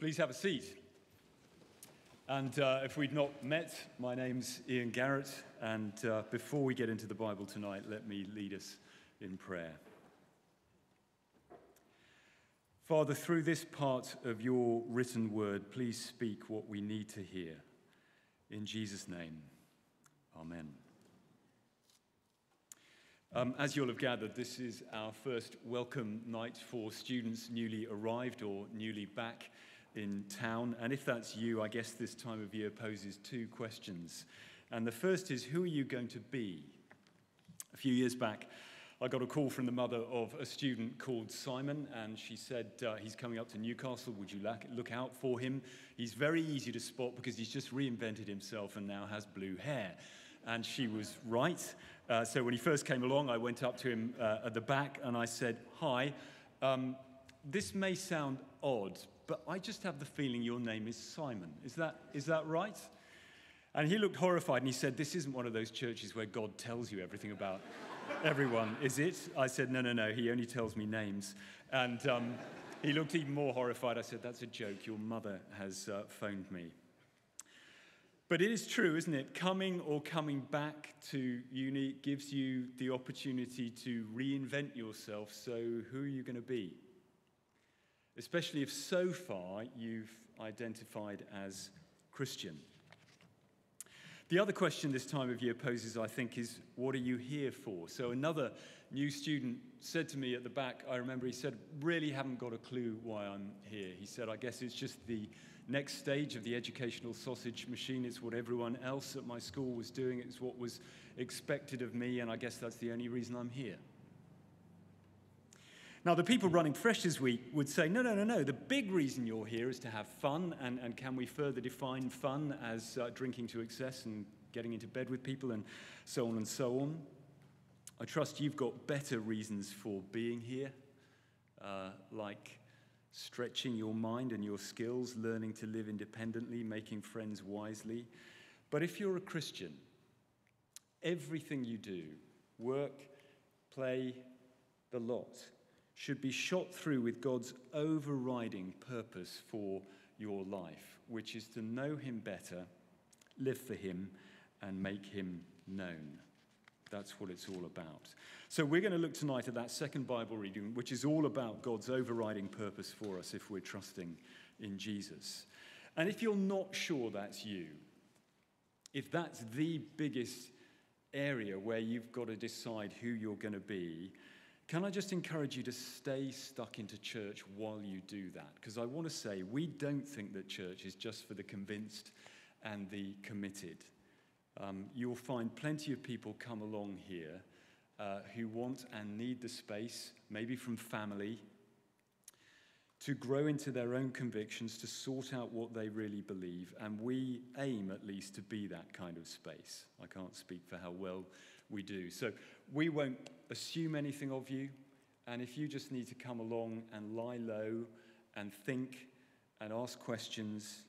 Please have a seat. And uh, if we'd not met, my name's Ian Garrett. And uh, before we get into the Bible tonight, let me lead us in prayer. Father, through this part of your written word, please speak what we need to hear. In Jesus' name, amen. Um, as you'll have gathered, this is our first welcome night for students newly arrived or newly back in town. And if that's you, I guess this time of year poses two questions. And the first is who are you going to be? A few years back, I got a call from the mother of a student called Simon, and she said uh, he's coming up to Newcastle. Would you look out for him? He's very easy to spot because he's just reinvented himself and now has blue hair. And she was right. Uh, so when he first came along, I went up to him uh, at the back and I said, Hi, um, this may sound odd, but I just have the feeling your name is Simon. Is that, is that right? And he looked horrified and he said, This isn't one of those churches where God tells you everything about everyone, is it? I said, No, no, no, he only tells me names. And um, he looked even more horrified. I said, That's a joke. Your mother has uh, phoned me. But it is true, isn't it? Coming or coming back to uni gives you the opportunity to reinvent yourself. So, who are you going to be? Especially if so far you've identified as Christian. The other question this time of year poses, I think, is what are you here for? So, another new student said to me at the back, I remember he said, Really haven't got a clue why I'm here. He said, I guess it's just the next stage of the educational sausage machine. It's what everyone else at my school was doing, it's what was expected of me, and I guess that's the only reason I'm here. Now, the people running Freshers Week would say, no, no, no, no. The big reason you're here is to have fun. And, and can we further define fun as uh, drinking to excess and getting into bed with people and so on and so on? I trust you've got better reasons for being here, uh, like stretching your mind and your skills, learning to live independently, making friends wisely. But if you're a Christian, everything you do, work, play, the lot, should be shot through with God's overriding purpose for your life, which is to know Him better, live for Him, and make Him known. That's what it's all about. So, we're going to look tonight at that second Bible reading, which is all about God's overriding purpose for us if we're trusting in Jesus. And if you're not sure that's you, if that's the biggest area where you've got to decide who you're going to be, can I just encourage you to stay stuck into church while you do that? Because I want to say, we don't think that church is just for the convinced and the committed. Um, you'll find plenty of people come along here uh, who want and need the space, maybe from family, to grow into their own convictions, to sort out what they really believe. And we aim, at least, to be that kind of space. I can't speak for how well we do. So we won't assume anything of you. And if you just need to come along and lie low and think and ask questions,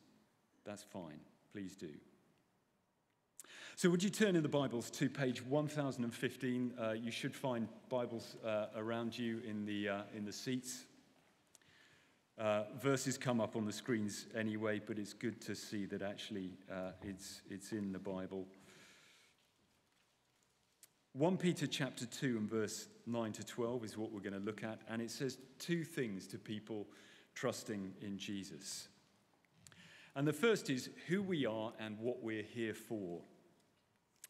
that's fine. Please do. So, would you turn in the Bibles to page 1015? Uh, you should find Bibles uh, around you in the, uh, in the seats. Uh, verses come up on the screens anyway, but it's good to see that actually uh, it's, it's in the Bible. 1 Peter chapter 2 and verse 9 to 12 is what we're going to look at, and it says two things to people trusting in Jesus. And the first is who we are and what we're here for.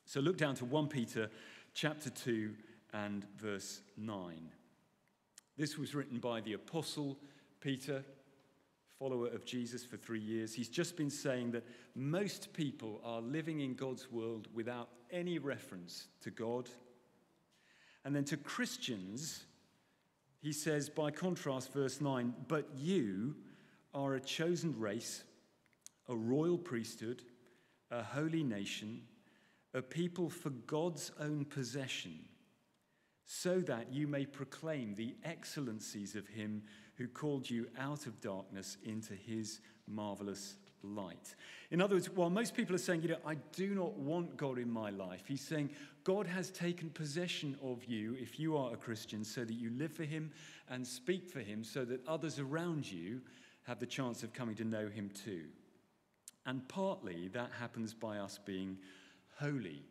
So look down to 1 Peter chapter 2 and verse 9. This was written by the apostle Peter, follower of Jesus for three years. He's just been saying that most people are living in God's world without any reference to God. And then to Christians, he says, by contrast, verse 9, but you are a chosen race, a royal priesthood, a holy nation, a people for God's own possession so that you may proclaim the excellencies of him who called you out of darkness into his marvelous light. In other words, while most people are saying, you know, I do not want God in my life, he's saying God has taken possession of you if you are a Christian so that you live for him and speak for him so that others around you have the chance of coming to know him too. And partly that happens by us being holy,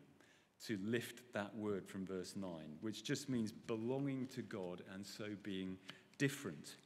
to lift that word from verse 9, which just means belonging to God and so being different.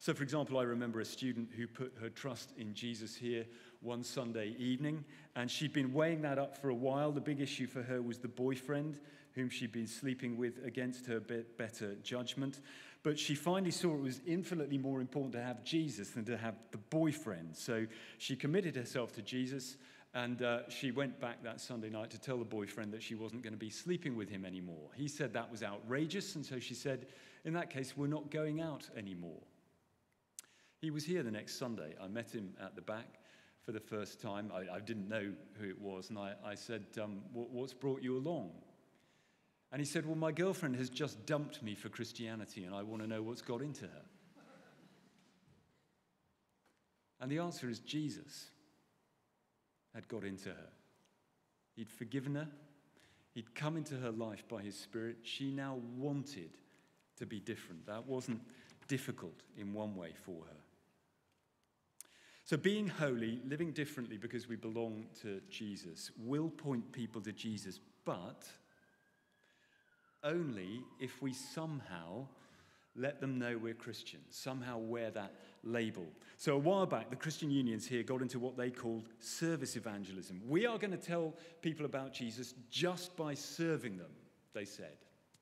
So, for example, I remember a student who put her trust in Jesus here one Sunday evening, and she'd been weighing that up for a while. The big issue for her was the boyfriend whom she'd been sleeping with against her better judgment. But she finally saw it was infinitely more important to have Jesus than to have the boyfriend. So she committed herself to Jesus, and uh, she went back that Sunday night to tell the boyfriend that she wasn't going to be sleeping with him anymore. He said that was outrageous, and so she said, In that case, we're not going out anymore. He was here the next Sunday. I met him at the back for the first time. I, I didn't know who it was, and I, I said, um, What's brought you along? And he said, Well, my girlfriend has just dumped me for Christianity, and I want to know what's got into her. And the answer is Jesus had got into her. He'd forgiven her, he'd come into her life by his Spirit. She now wanted to be different. That wasn't difficult in one way for her. So, being holy, living differently because we belong to Jesus, will point people to Jesus, but only if we somehow let them know we're Christians, somehow wear that label. So, a while back, the Christian unions here got into what they called service evangelism. We are going to tell people about Jesus just by serving them, they said.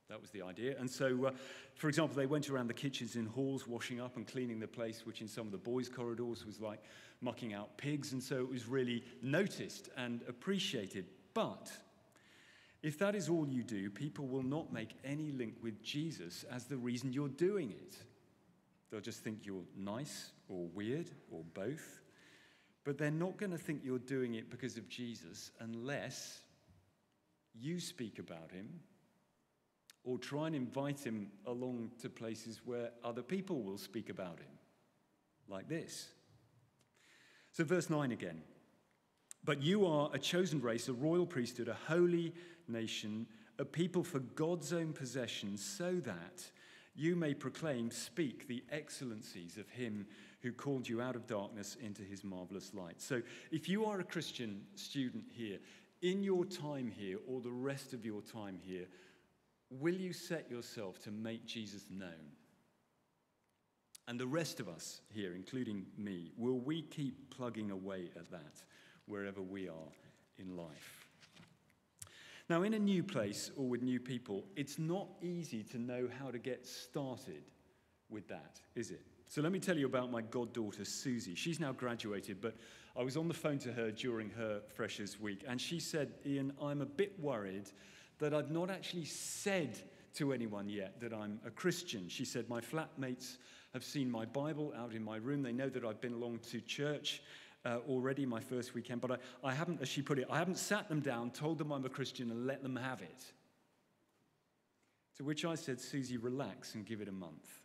That was the idea. And so, uh, for example, they went around the kitchens in halls, washing up and cleaning the place, which in some of the boys' corridors was like mucking out pigs. And so it was really noticed and appreciated. But if that is all you do, people will not make any link with Jesus as the reason you're doing it. They'll just think you're nice or weird or both. But they're not going to think you're doing it because of Jesus unless you speak about him or try and invite him along to places where other people will speak about him, like this. So, verse 9 again. But you are a chosen race, a royal priesthood, a holy nation, a people for God's own possession, so that you may proclaim, speak the excellencies of him who called you out of darkness into his marvelous light. So, if you are a Christian student here, in your time here or the rest of your time here, Will you set yourself to make Jesus known? And the rest of us here, including me, will we keep plugging away at that wherever we are in life? Now, in a new place or with new people, it's not easy to know how to get started with that, is it? So, let me tell you about my goddaughter, Susie. She's now graduated, but I was on the phone to her during her Freshers Week, and she said, Ian, I'm a bit worried that I've not actually said to anyone yet that I'm a Christian. She said, My flatmates have seen my Bible out in my room. They know that I've been along to church uh, already my first weekend, but I, I haven't, as she put it, I haven't sat them down, told them I'm a Christian, and let them have it. To which I said, Susie, relax and give it a month.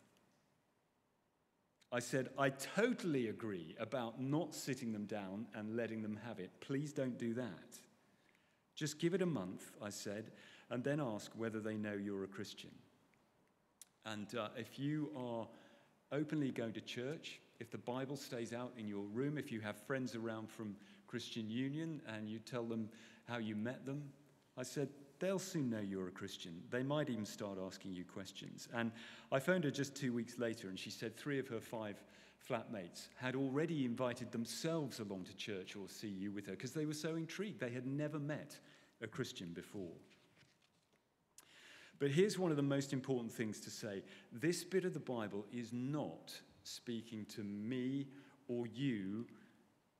I said, I totally agree about not sitting them down and letting them have it. Please don't do that. Just give it a month, I said, and then ask whether they know you're a Christian. And uh, if you are openly going to church, if the Bible stays out in your room, if you have friends around from Christian Union and you tell them how you met them, I said, they'll soon know you're a Christian. They might even start asking you questions. And I phoned her just two weeks later, and she said three of her five flatmates had already invited themselves along to church or CU with her because they were so intrigued. They had never met a Christian before. But here's one of the most important things to say this bit of the Bible is not speaking to me or you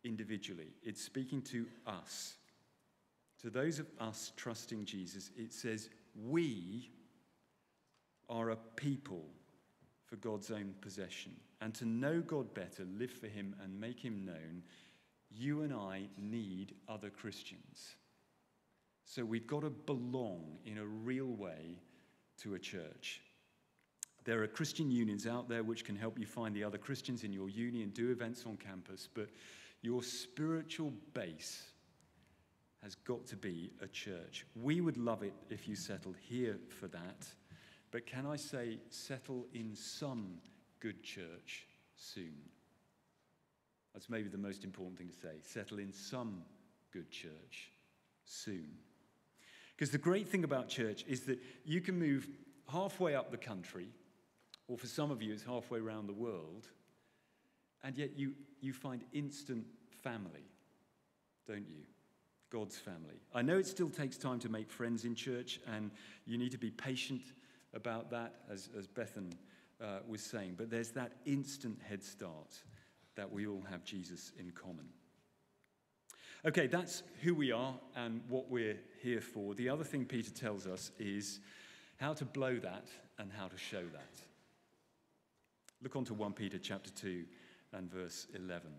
individually, it's speaking to us. To those of us trusting Jesus, it says, We are a people for God's own possession. And to know God better, live for Him, and make Him known, you and I need other Christians. So we've got to belong in a real way to a church. There are Christian unions out there which can help you find the other Christians in your uni and do events on campus, but your spiritual base has got to be a church. We would love it if you settled here for that. But can I say, settle in some good church soon. That's maybe the most important thing to say. Settle in some good church soon. Because the great thing about church is that you can move halfway up the country, or for some of you, it's halfway around the world, and yet you, you find instant family, don't you? God's family. I know it still takes time to make friends in church, and you need to be patient about that, as, as Bethan uh, was saying, but there's that instant head start that we all have Jesus in common. Okay, that's who we are and what we're here for. The other thing Peter tells us is how to blow that and how to show that. Look on to 1 Peter chapter 2 and verse 11.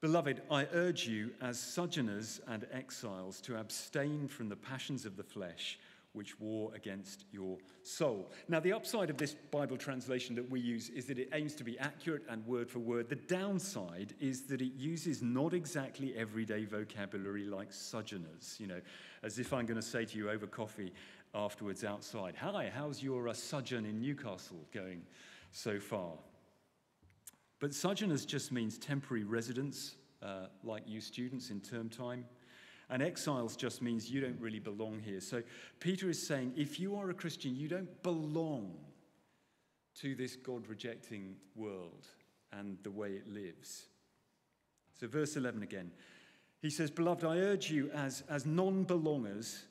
Beloved, I urge you as sojourners and exiles to abstain from the passions of the flesh which war against your soul. Now, the upside of this Bible translation that we use is that it aims to be accurate and word for word. The downside is that it uses not exactly everyday vocabulary like sojourners, you know, as if I'm going to say to you over coffee afterwards outside, Hi, how's your uh, sojourn in Newcastle going so far? But sojourners just means temporary residents, uh, like you students in term time. And exiles just means you don't really belong here. So Peter is saying if you are a Christian, you don't belong to this God rejecting world and the way it lives. So, verse 11 again. He says, Beloved, I urge you as, as non belongers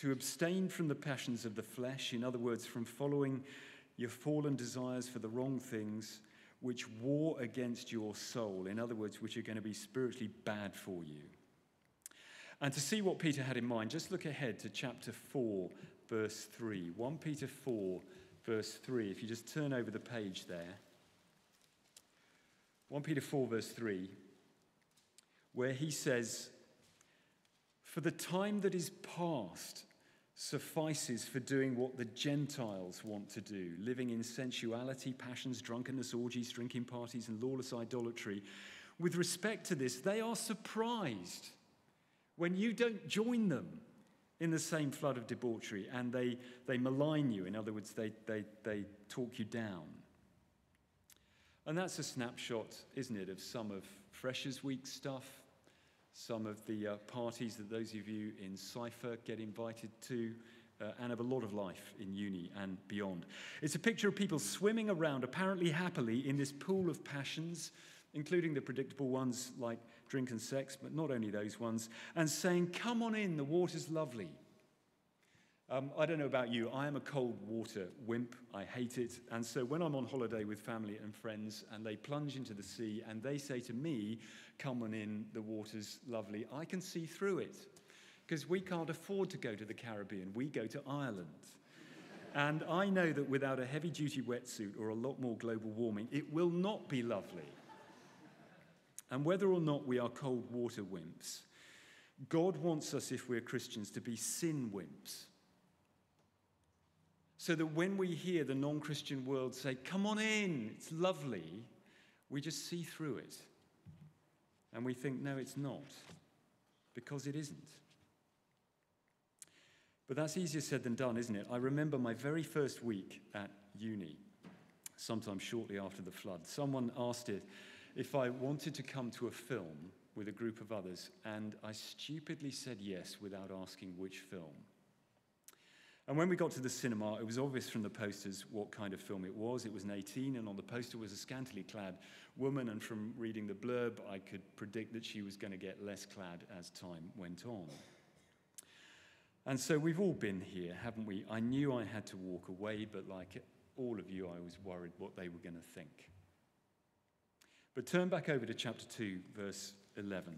to abstain from the passions of the flesh, in other words, from following your fallen desires for the wrong things, which war against your soul, in other words, which are going to be spiritually bad for you. And to see what Peter had in mind, just look ahead to chapter 4, verse 3. 1 Peter 4, verse 3. If you just turn over the page there. 1 Peter 4, verse 3, where he says, For the time that is past suffices for doing what the Gentiles want to do, living in sensuality, passions, drunkenness, orgies, drinking parties, and lawless idolatry. With respect to this, they are surprised when you don't join them in the same flood of debauchery and they, they malign you. In other words, they, they, they talk you down. And that's a snapshot, isn't it, of some of Freshers Week stuff, some of the uh, parties that those of you in Cypher get invited to, uh, and of a lot of life in uni and beyond. It's a picture of people swimming around, apparently happily, in this pool of passions, including the predictable ones like drink and sex, but not only those ones, and saying, Come on in, the water's lovely. Um, I don't know about you, I am a cold water wimp. I hate it. And so when I'm on holiday with family and friends and they plunge into the sea and they say to me, Come on in, the water's lovely, I can see through it. Because we can't afford to go to the Caribbean, we go to Ireland. and I know that without a heavy duty wetsuit or a lot more global warming, it will not be lovely. And whether or not we are cold water wimps, God wants us, if we're Christians, to be sin wimps. So that when we hear the non Christian world say, Come on in, it's lovely, we just see through it. And we think, No, it's not, because it isn't. But that's easier said than done, isn't it? I remember my very first week at uni, sometime shortly after the flood. Someone asked it, if I wanted to come to a film with a group of others, and I stupidly said yes without asking which film. And when we got to the cinema, it was obvious from the posters what kind of film it was. It was an 18, and on the poster was a scantily clad woman, and from reading the blurb, I could predict that she was going to get less clad as time went on. And so we've all been here, haven't we? I knew I had to walk away, but like all of you, I was worried what they were going to think. But turn back over to chapter 2, verse 11.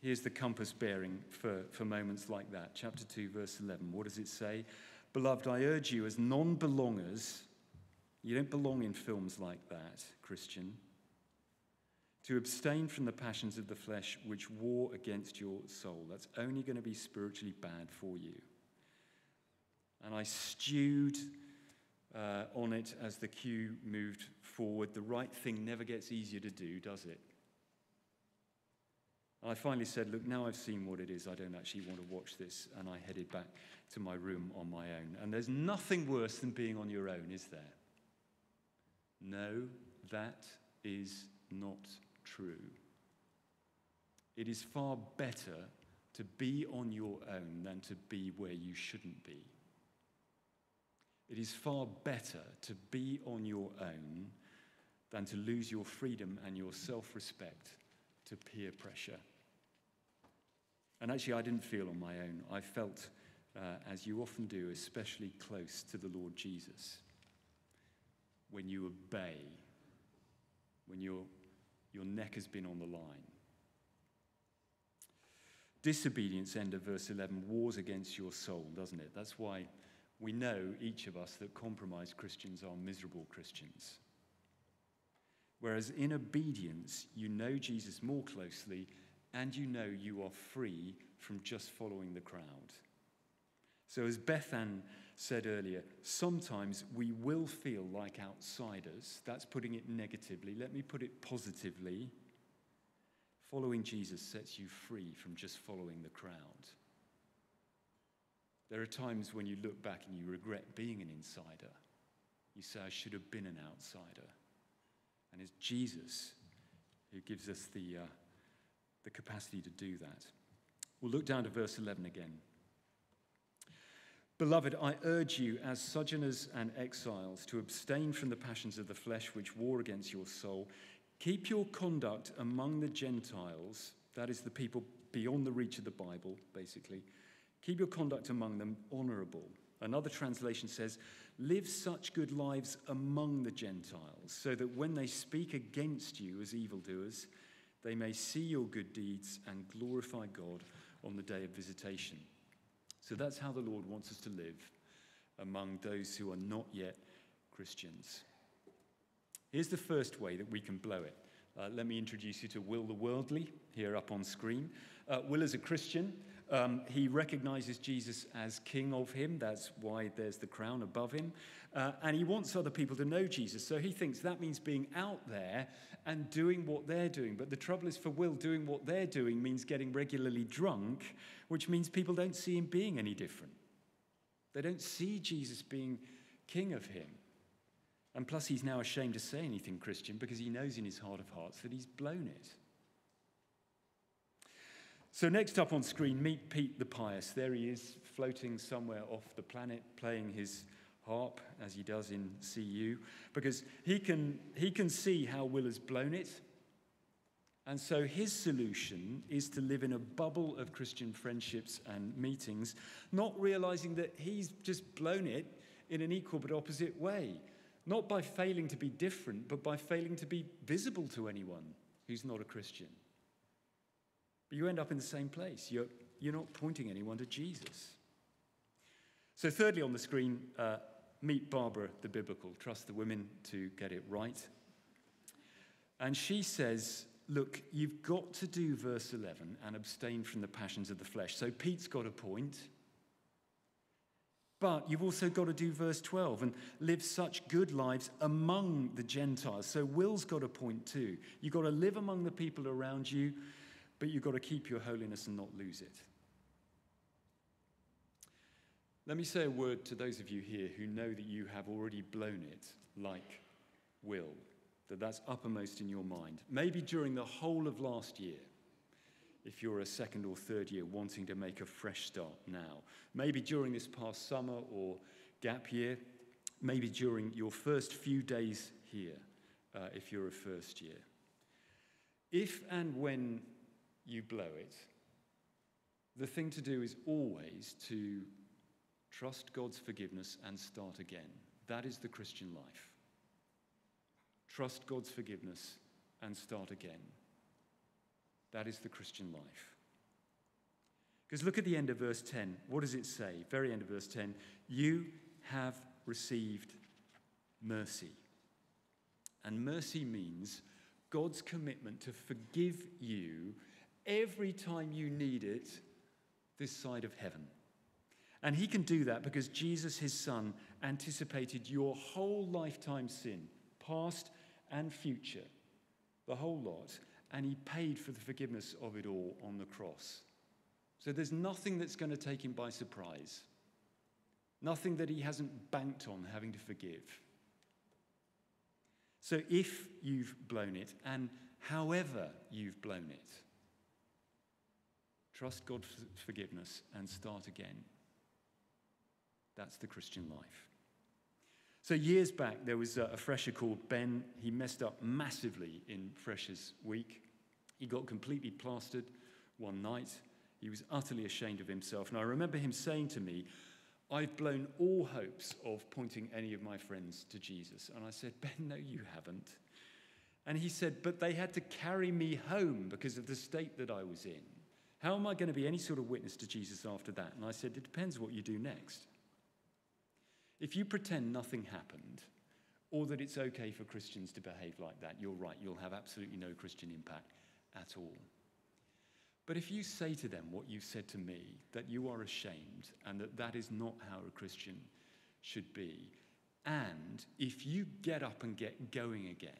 Here's the compass bearing for, for moments like that. Chapter 2, verse 11. What does it say? Beloved, I urge you as non belongers, you don't belong in films like that, Christian, to abstain from the passions of the flesh which war against your soul. That's only going to be spiritually bad for you. And I stewed uh, on it as the queue moved forward. The right thing never gets easier to do, does it? I finally said, Look, now I've seen what it is, I don't actually want to watch this. And I headed back to my room on my own. And there's nothing worse than being on your own, is there? No, that is not true. It is far better to be on your own than to be where you shouldn't be. It is far better to be on your own than to lose your freedom and your self respect to peer pressure. And actually, I didn't feel on my own. I felt, uh, as you often do, especially close to the Lord Jesus. When you obey, when your, your neck has been on the line. Disobedience, end of verse 11, wars against your soul, doesn't it? That's why we know, each of us, that compromised Christians are miserable Christians. Whereas in obedience, you know Jesus more closely and you know you are free from just following the crowd. So, as Bethan said earlier, sometimes we will feel like outsiders. That's putting it negatively. Let me put it positively. Following Jesus sets you free from just following the crowd. There are times when you look back and you regret being an insider. You say, I should have been an outsider. And it's Jesus who gives us the, uh, the capacity to do that. We'll look down to verse 11 again. Beloved, I urge you, as sojourners and exiles, to abstain from the passions of the flesh which war against your soul. Keep your conduct among the Gentiles, that is, the people beyond the reach of the Bible, basically. Keep your conduct among them honorable. Another translation says, Live such good lives among the Gentiles, so that when they speak against you as evildoers, they may see your good deeds and glorify God on the day of visitation. So that's how the Lord wants us to live among those who are not yet Christians. Here's the first way that we can blow it. Uh, let me introduce you to Will the Worldly here up on screen. Uh, Will is a Christian. Um, he recognizes Jesus as king of him. That's why there's the crown above him. Uh, and he wants other people to know Jesus. So he thinks that means being out there and doing what they're doing. But the trouble is, for Will, doing what they're doing means getting regularly drunk, which means people don't see him being any different. They don't see Jesus being king of him. And plus, he's now ashamed to say anything Christian because he knows in his heart of hearts that he's blown it. So, next up on screen, meet Pete the Pious. There he is, floating somewhere off the planet, playing his harp as he does in CU, because he can, he can see how Will has blown it. And so his solution is to live in a bubble of Christian friendships and meetings, not realizing that he's just blown it in an equal but opposite way. Not by failing to be different, but by failing to be visible to anyone who's not a Christian. But you end up in the same place. You're, you're not pointing anyone to Jesus. So, thirdly, on the screen, uh, meet Barbara the biblical. Trust the women to get it right. And she says, Look, you've got to do verse 11 and abstain from the passions of the flesh. So, Pete's got a point. But you've also got to do verse 12 and live such good lives among the Gentiles. So, Will's got a point too. You've got to live among the people around you but you've got to keep your holiness and not lose it. Let me say a word to those of you here who know that you have already blown it like will, that that's uppermost in your mind. Maybe during the whole of last year, if you're a second or third year wanting to make a fresh start now. Maybe during this past summer or gap year. Maybe during your first few days here, uh, if you're a first year. If and when you blow it, the thing to do is always to trust God's forgiveness and start again. That is the Christian life. Trust God's forgiveness and start again. That is the Christian life. Because look at the end of verse 10. What does it say? Very end of verse 10. You have received mercy. And mercy means God's commitment to forgive you every time you need it this side of heaven. And he can do that because Jesus, his son, anticipated your whole lifetime sin, past and future, the whole lot, and he paid for the forgiveness of it all on the cross. So there's nothing that's going to take him by surprise, nothing that he hasn't banked on having to forgive. So if you've blown it, and however you've blown it, trust God's forgiveness and start again. That's the Christian life. So, years back, there was a fresher called Ben. He messed up massively in Freshers Week. He got completely plastered one night. He was utterly ashamed of himself. And I remember him saying to me, I've blown all hopes of pointing any of my friends to Jesus. And I said, Ben, no, you haven't. And he said, But they had to carry me home because of the state that I was in. How am I going to be any sort of witness to Jesus after that? And I said, It depends what you do next. If you pretend nothing happened, or that it's okay for Christians to behave like that, you're right, you'll have absolutely no Christian impact at all. But if you say to them what you said to me, that you are ashamed and that that is not how a Christian should be, and if you get up and get going again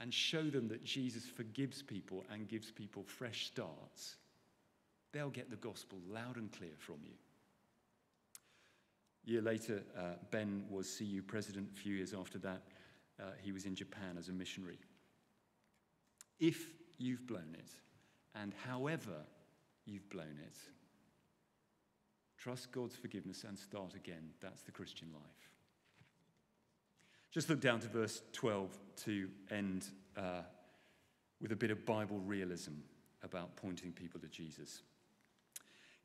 and show them that Jesus forgives people and gives people fresh starts, they'll get the gospel loud and clear from you. A year later, uh, Ben was CU president. A few years after that, uh, he was in Japan as a missionary. If you've blown it, and however you've blown it, trust God's forgiveness and start again. That's the Christian life. Just look down to verse 12 to end uh, with a bit of Bible realism about pointing people to Jesus.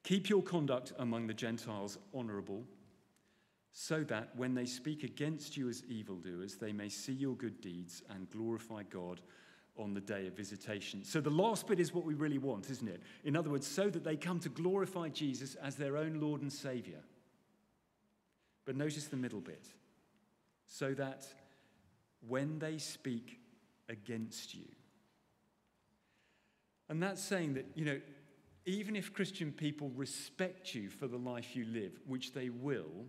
Keep your conduct among the Gentiles honorable, so that when they speak against you as evildoers, they may see your good deeds and glorify God on the day of visitation. So the last bit is what we really want, isn't it? In other words, so that they come to glorify Jesus as their own Lord and Savior. But notice the middle bit. So that when they speak against you. And that's saying that, you know, even if Christian people respect you for the life you live, which they will,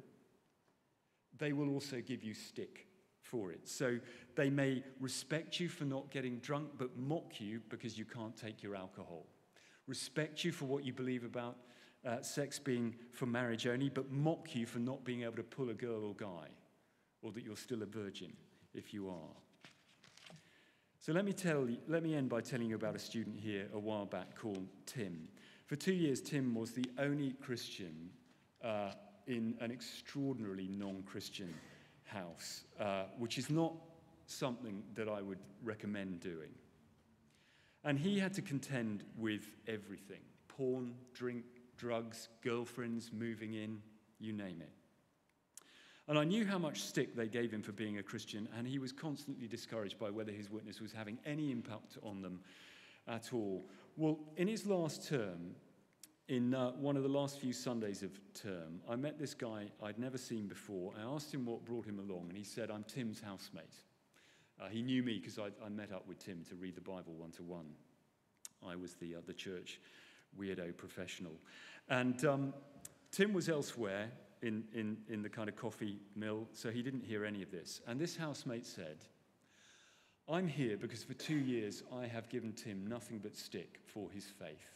they will also give you stick for it. So they may respect you for not getting drunk, but mock you because you can't take your alcohol. Respect you for what you believe about uh, sex being for marriage only, but mock you for not being able to pull a girl or guy, or that you're still a virgin if you are. So let me, tell you, let me end by telling you about a student here a while back called Tim. For two years, Tim was the only Christian uh, in an extraordinarily non Christian house, uh, which is not something that I would recommend doing. And he had to contend with everything porn, drink, drugs, girlfriends moving in, you name it. And I knew how much stick they gave him for being a Christian, and he was constantly discouraged by whether his witness was having any impact on them at all. Well, in his last term, in uh, one of the last few Sundays of term, I met this guy I'd never seen before. I asked him what brought him along, and he said, I'm Tim's housemate. Uh, he knew me because I, I, met up with Tim to read the Bible one to one. I was the, uh, the church weirdo professional. And um, Tim was elsewhere in, in, in the kind of coffee mill, so he didn't hear any of this. And this housemate said, I'm here because for two years I have given Tim nothing but stick for his faith.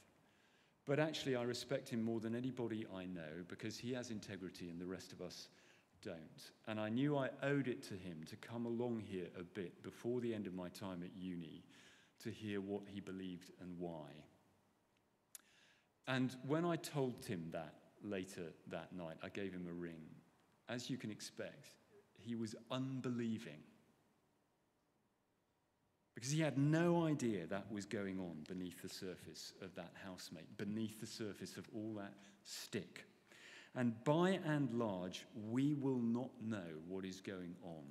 But actually, I respect him more than anybody I know because he has integrity and the rest of us don't. And I knew I owed it to him to come along here a bit before the end of my time at uni to hear what he believed and why. And when I told Tim that later that night, I gave him a ring. As you can expect, he was unbelieving because he had no idea that was going on beneath the surface of that housemate, beneath the surface of all that stick. And by and large, we will not know what is going on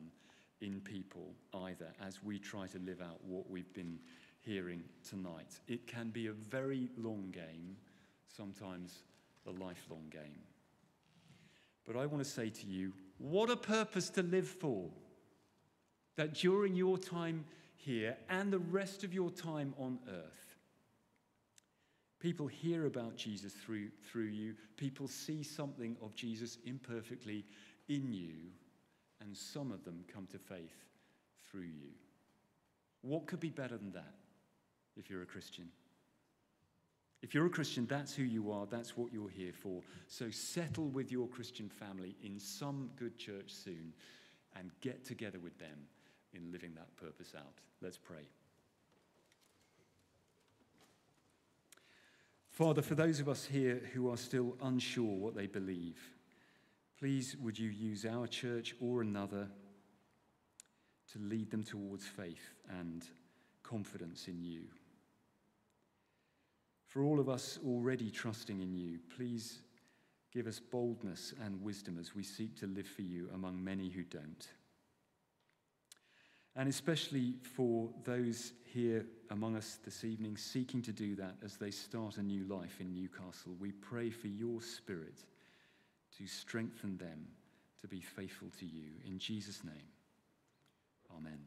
in people either as we try to live out what we've been hearing tonight. It can be a very long game, sometimes a lifelong game. But I want to say to you, what a purpose to live for. That during your time here and the rest of your time on earth. People hear about Jesus through, through you. People see something of Jesus imperfectly in you, and some of them come to faith through you. What could be better than that if you're a Christian? If you're a Christian, that's who you are, that's what you're here for. So settle with your Christian family in some good church soon and get together with them in living that purpose out. Let's pray. Father, for those of us here who are still unsure what they believe, please would you use our church or another to lead them towards faith and confidence in you. For all of us already trusting in you, please give us boldness and wisdom as we seek to live for you among many who don't. And especially for those here among us this evening seeking to do that as they start a new life in Newcastle, we pray for your spirit to strengthen them to be faithful to you. In Jesus' name, amen.